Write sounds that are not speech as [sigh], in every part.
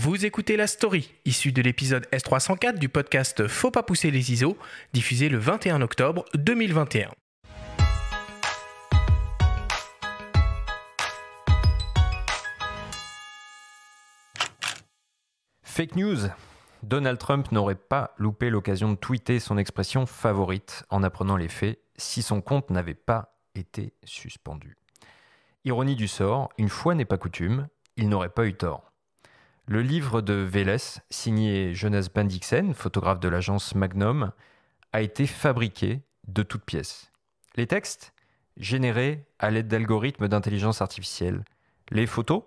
Vous écoutez La Story, issue de l'épisode S304 du podcast Faut pas pousser les ISO, diffusé le 21 octobre 2021. Fake news. Donald Trump n'aurait pas loupé l'occasion de tweeter son expression favorite en apprenant les faits si son compte n'avait pas été suspendu. Ironie du sort, une fois n'est pas coutume, il n'aurait pas eu tort. Le livre de Vélez, signé Jonas Bendixen, photographe de l'agence Magnum, a été fabriqué de toutes pièces. Les textes Générés à l'aide d'algorithmes d'intelligence artificielle. Les photos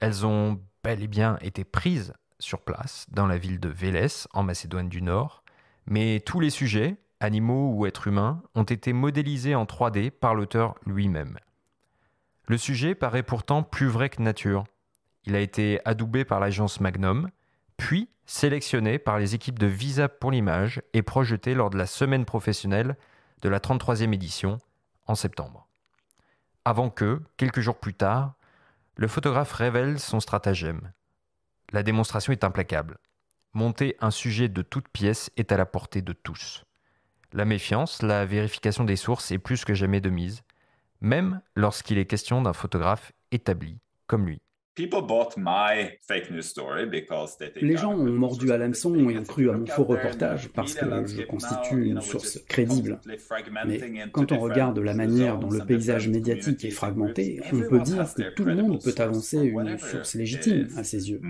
Elles ont bel et bien été prises sur place, dans la ville de Vélez, en Macédoine du Nord, mais tous les sujets, animaux ou êtres humains, ont été modélisés en 3D par l'auteur lui-même. Le sujet paraît pourtant plus vrai que nature. Il a été adoubé par l'agence Magnum, puis sélectionné par les équipes de Visa pour l'image et projeté lors de la semaine professionnelle de la 33e édition en septembre. Avant que, quelques jours plus tard, le photographe révèle son stratagème. La démonstration est implacable. Monter un sujet de toute pièce est à la portée de tous. La méfiance, la vérification des sources est plus que jamais de mise, même lorsqu'il est question d'un photographe établi comme lui. Les gens ont mordu à l'hameçon et ont cru à mon faux reportage parce que je constitue une source crédible. Mais quand on regarde la manière dont le paysage médiatique est fragmenté, on peut dire que tout le monde peut avancer une source légitime à ses yeux.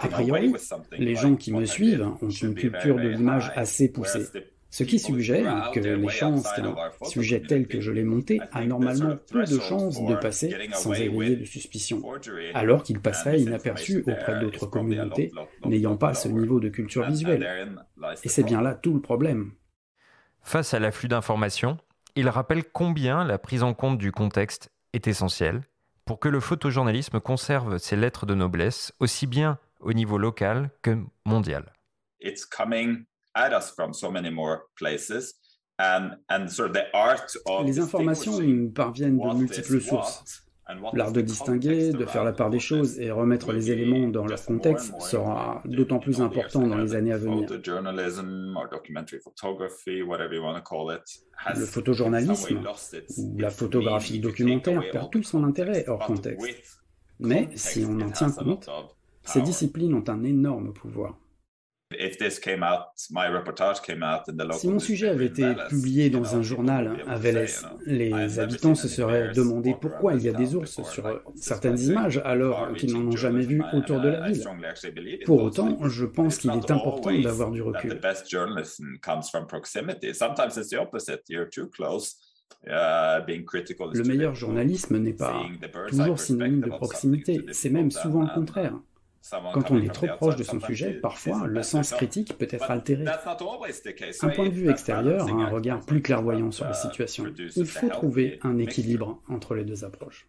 A priori, les gens qui me suivent ont une culture de l'image assez poussée. Ce qui suggère que les chances qu'un sujet tel que je l'ai monté a normalement peu de chances de passer sans éveiller de suspicion, alors qu'il passerait inaperçu auprès d'autres communautés n'ayant pas ce niveau de culture visuelle. Et c'est bien là tout le problème. Face à l'afflux d'informations, il rappelle combien la prise en compte du contexte est essentielle pour que le photojournalisme conserve ses lettres de noblesse aussi bien au niveau local que mondial. Les informations nous parviennent de multiples sources. L'art de distinguer, de faire la part des choses et remettre les éléments dans leur contexte sera d'autant plus important dans les années à venir. Le photojournalisme ou la photographie documentaire perd tout son intérêt hors contexte. Mais si on en tient compte, ces disciplines ont un énorme pouvoir. Si mon sujet avait été publié dans un journal à Vélez, les habitants se seraient demandé pourquoi il y a des ours sur certaines images alors qu'ils n'en ont jamais vu autour de la ville. Pour autant, je pense qu'il est important d'avoir du recul. Le meilleur journalisme n'est pas toujours synonyme de proximité, c'est même souvent le contraire. Quand on est trop proche de son sujet, parfois le sens critique peut être altéré. Un point de vue extérieur a un regard plus clairvoyant sur la situation. Il faut trouver un équilibre entre les deux approches.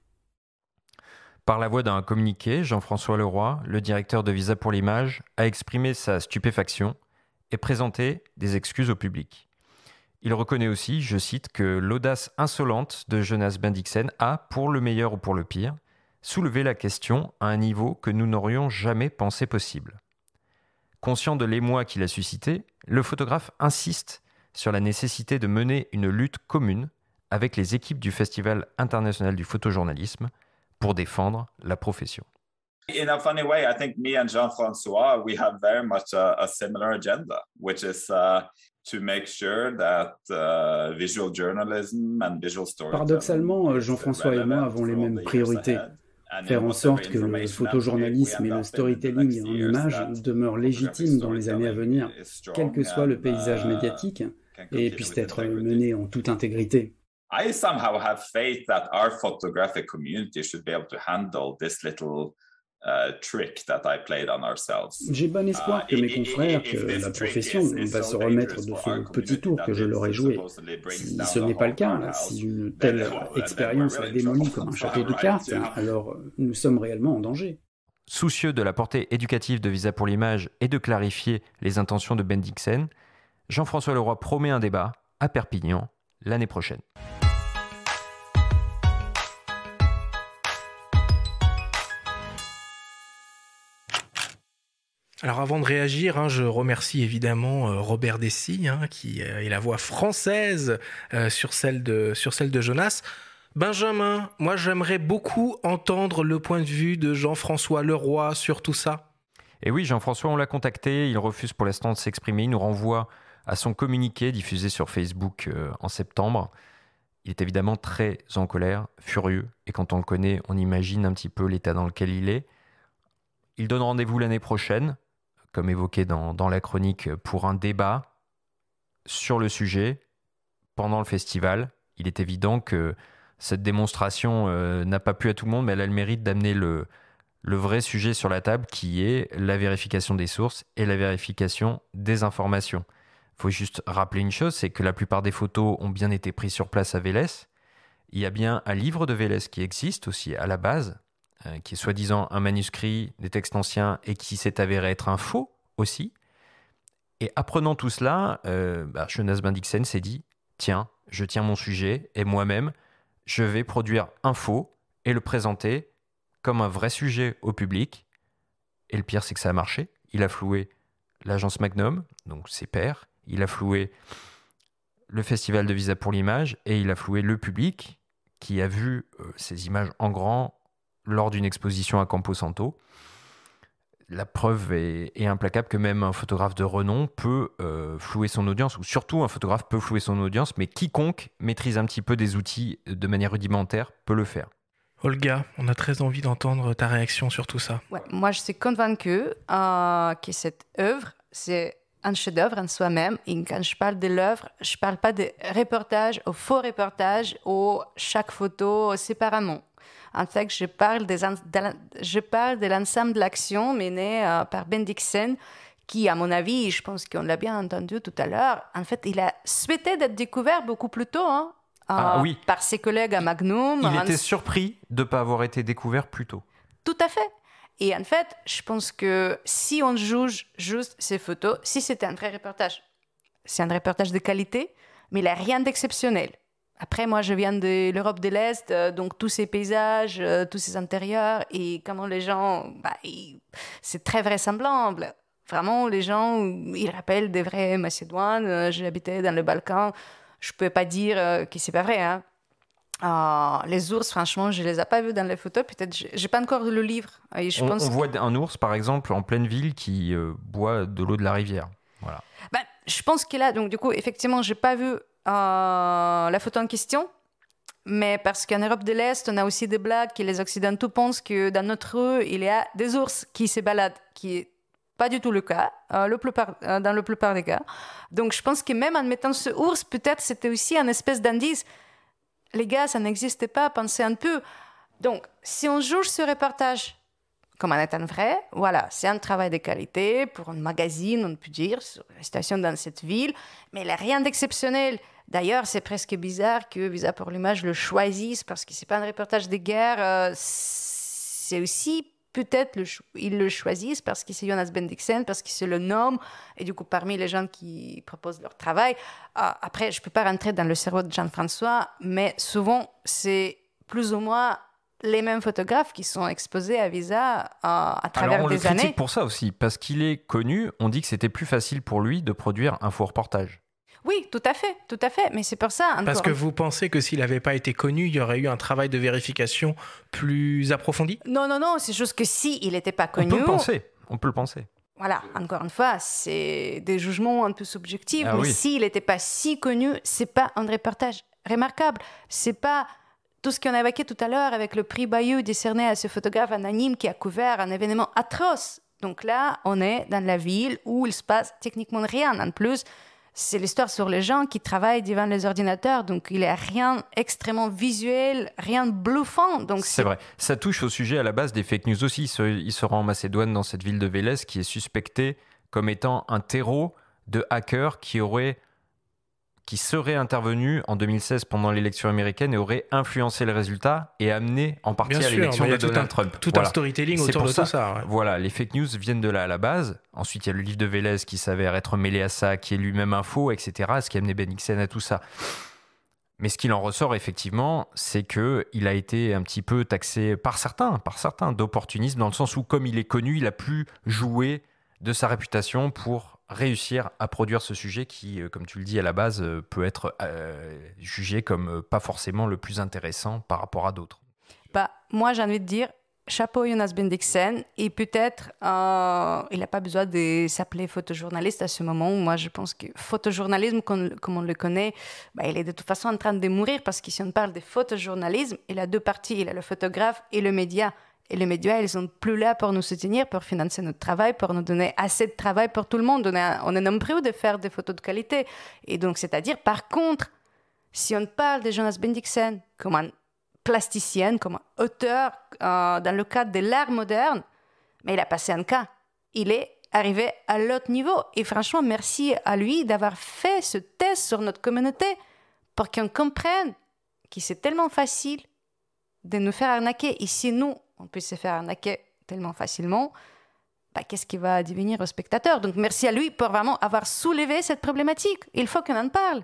Par la voix d'un communiqué, Jean-François Leroy, le directeur de Visa pour l'image, a exprimé sa stupéfaction et présenté des excuses au public. Il reconnaît aussi, je cite, que l'audace insolente de Jonas Bendixen a, pour le meilleur ou pour le pire, soulever la question à un niveau que nous n'aurions jamais pensé possible. Conscient de l'émoi qu'il a suscité, le photographe insiste sur la nécessité de mener une lutte commune avec les équipes du Festival international du photojournalisme pour défendre la profession. In a funny way, I think me and Jean-François, we have very much a, a similar agenda, which is uh, to make sure that uh, visual journalism and visual storytelling. Paradoxalement, Jean-François et moi avons les mêmes priorités faire en sorte que le photojournalisme et le storytelling en images demeurent légitimes dans les années à venir, quel que soit le paysage médiatique, et puissent être menés en toute intégrité. I somehow have faith that our photographic community should be able to handle this little Uh, J'ai bon espoir uh, que mes confrères, que la profession va se remettre de ce petit tour que je leur ai joué. Si ce n'est pas le cas, si une telle expérience la démolie comme un château de cartes, alors nous sommes réellement en danger. Soucieux de la portée éducative de Visa pour l'image et de clarifier les intentions de Ben Dixon, Jean-François Leroy promet un débat à Perpignan l'année prochaine. Alors avant de réagir, hein, je remercie évidemment euh, Robert Dessy, hein, qui euh, est la voix française euh, sur, celle de, sur celle de Jonas. Benjamin, moi j'aimerais beaucoup entendre le point de vue de Jean-François Leroy sur tout ça. Et oui, Jean-François, on l'a contacté, il refuse pour l'instant de s'exprimer, il nous renvoie à son communiqué diffusé sur Facebook en septembre. Il est évidemment très en colère, furieux, et quand on le connaît, on imagine un petit peu l'état dans lequel il est. Il donne rendez-vous l'année prochaine comme évoqué dans, la chronique, pour un débat sur le sujet pendant le festival. Il est évident que cette démonstration euh, n'a pas pu à tout le monde, mais elle a le mérite d'amener le, le vrai sujet sur la table qui est la vérification des sources et la vérification des informations. Il faut juste rappeler une chose, c'est que la plupart des photos ont bien été prises sur place à Vélez. Il y a bien un livre de Vélez qui existe aussi à la base, euh, qui est soi-disant un manuscrit des textes anciens et qui s'est avéré être un faux aussi. Et apprenant tout cela, euh, bah, s'est dit tiens, je tiens mon sujet et moi-même, je vais produire un faux et le présenter comme un vrai sujet au public. Et le pire, c'est que ça a marché. Il a floué l'agence Magnum, donc ses pairs. Il a floué le festival de Visa pour l'image et il a floué le public qui a vu euh, ces images en grand lors d'une exposition à Camposanto. La preuve est, implacable que même un photographe de renom peut euh, flouer son audience, ou surtout un photographe peut flouer son audience, mais quiconque maîtrise un petit peu des outils de manière rudimentaire peut le faire. Olga, on a très envie d'entendre ta réaction sur tout ça. moi, je suis convaincue euh, que cette œuvre, c'est un chef-d'œuvre en soi-même. Et quand je parle de l'œuvre, je ne parle pas de reportage, au faux reportage, ou chaque photo séparément. En fait, je parle, des, je parle de l'ensemble de l'action menée euh, par Ben Dixon, qui, à mon avis, je pense qu'on l'a bien entendu tout à l'heure, en fait, il a souhaité d'être découvert beaucoup plus tôt. Hein, ah, oui. par ses collègues à Magnum. Il était surpris de ne pas avoir été découvert plus tôt. Tout à fait. Et en fait, je pense que si on juge juste ces photos, si c'était un vrai reportage, c'est un reportage de qualité, mais il n'y a rien d'exceptionnel. Après, moi, je viens de l'Europe de l'Est, euh, donc tous ces paysages, euh, tous ces intérieurs, et comment les gens, bah, c'est très vraisemblable. Vraiment, les gens, ils rappellent des vrais Macédoines. Euh, J'habitais dans le Balkan. Je ne peux pas dire que c'est pas vrai. Hein. Ah, les ours, franchement, je les ai pas vus dans les photos. Peut-être, j'ai pas encore le livre. Et je on, pense on voit un ours, par exemple, en pleine ville qui boit de l'eau de la rivière. Voilà. Ben, je pense que là, donc du coup, effectivement, j'ai pas vu la photo en question. Mais parce qu'en Europe de l'Est, on a aussi des blagues que les Occidentaux pensent que dans notre rue, il y a des ours qui se baladent, qui est pas du tout le cas, euh, le plupart, euh, dans la plupart des cas. Donc je pense que même en mettant ce ours, peut-être c'était aussi un espèce d'indice. Les gars, ça n'existait pas, pensez un peu. Donc, si on juge ce reportage comme en étant vrai, voilà, c'est un travail de qualité pour un magazine, on peut dire, sur la situation dans cette ville, mais il n'y a rien d'exceptionnel. D'ailleurs, c'est presque bizarre que Visa pour l'image le choisisse parce que c'est pas un reportage de guerre. Euh, c'est aussi peut-être le ils le choisissent parce que c'est Jonas Bendixen, parce que c'est le nom, et du coup, parmi les gens qui proposent leur travail. Euh, après, je peux pas rentrer dans le cerveau de Jean-François, mais souvent, c'est plus ou moins les mêmes photographes qui sont exposés à Visa euh, à, travers Alors on des le années. pour ça aussi, parce qu'il est connu, on dit que c'était plus facile pour lui de produire un faux reportage. Oui, tout à fait, tout à fait. Mais c'est pour ça. Parce que vous pensez que s'il n'avait pas été connu, il y aurait eu un travail de vérification plus approfondi? Non, non, non. C'est juste que si il n'était pas connu. On peut le penser. On peut le penser. Voilà, encore une fois, c'est des jugements un peu subjectifs. Ah mais s'il n'était pas si connu, c'est pas un reportage remarquable. C'est pas tout ce qu'on a évoqué tout à l'heure avec le prix Bayeux décerné à ce photographe anonyme qui a couvert un événement atroce. Donc là, on est dans la ville où il se passe techniquement rien. En plus, c'est l'histoire sur les gens qui travaillent devant les ordinateurs, donc il n'y a rien extrêmement visuel, rien de bluffant. Donc c'est vrai. Ça touche au sujet à la base des fake news aussi. Il se rend en Macédoine dans cette ville de Vélez qui est suspectée comme étant un terreau de hackers qui auraient qui serait intervenu en 2016 pendant l'élection américaine et aurait influencé le résultat et amené en partie à l'élection de Donald Trump. Tout un storytelling autour de ça. tout ça. Voilà, les fake news viennent de là à la base. Ensuite, il y a le livre de Vélez qui s'avère être mêlé à ça, qui est lui-même un faux, etc. Ce qui a amené Ben à tout ça. Mais ce qu'il en ressort effectivement, c'est que il a été un petit peu taxé par certains, par certains d'opportunisme, dans le sens où comme il est connu, il a pu jouer de sa réputation pour réussir à produire ce sujet qui, euh, comme tu le dis à la base, euh, peut être euh, jugé comme pas forcément le plus intéressant par rapport à d'autres. Bah, moi, j'ai envie de dire, chapeau Jonas Bendixen. Et peut-être, il n'a pas besoin de s'appeler photojournaliste à ce moment. Moi, je pense que photojournalisme, comme, on le connaît, bah, il est de toute façon en train de mourir parce que si on parle de photojournalisme, il a deux parties. Il a le photographe et le média. Et les médias, ils sont plus là pour nous soutenir, pour financer notre travail, pour nous donner assez de travail pour tout le monde. On est, on est nombreux de faire des photos de qualité. Et donc, c'est-à-dire, par contre, si on parle de Jonas Bendixen comme un plasticienne, comme auteur euh, dans le cadre de l'art moderne, mais il a passé un cas. Il est arrivé à l'autre niveau. Et franchement, merci à lui d'avoir fait ce test sur notre communauté pour qu'on comprenne que c'est tellement facile de nous faire arnaquer. Et si nous, on peut se faire arnaquer tellement facilement, bah, qu'est-ce qui va devenir aux spectateurs Donc merci à lui pour vraiment avoir soulevé cette problématique. Il faut qu'on en parle.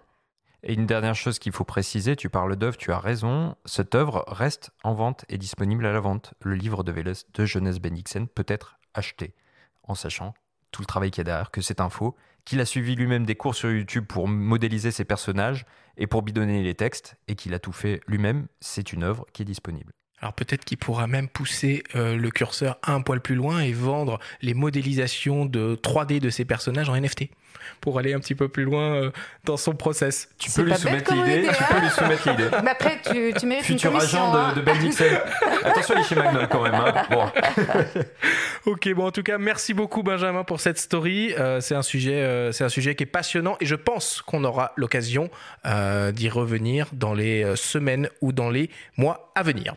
Et une dernière chose qu'il faut préciser, tu parles d'œuvre, tu as raison, cette œuvre reste en vente et disponible à la vente. Le livre de Vélez de Jeunesse Bendixen peut être acheté, en sachant tout le travail qu'il y a derrière, que c'est un faux, qu'il a suivi lui-même des cours sur YouTube pour modéliser ses personnages et pour bidonner les textes, et qu'il a tout fait lui-même, c'est une œuvre qui est disponible. Alors peut-être qu'il pourra même pousser euh, le curseur un poil plus loin et vendre les modélisations de 3D de ses personnages en NFT pour aller un petit peu plus loin euh, dans son process. Tu peux, lui soumettre l'idée. Tu peux lui soumettre l'idée. Mais après, tu, tu mérites Futur une agent de, de Ben Dixon. [laughs] Attention, chez Magnol quand même. Hein. Bon. [laughs] ok, bon, en tout cas, merci beaucoup Benjamin pour cette story. Euh, c'est un sujet, c'est un sujet qui est passionnant et je pense qu'on aura l'occasion d'y revenir dans les semaines ou dans les mois à venir.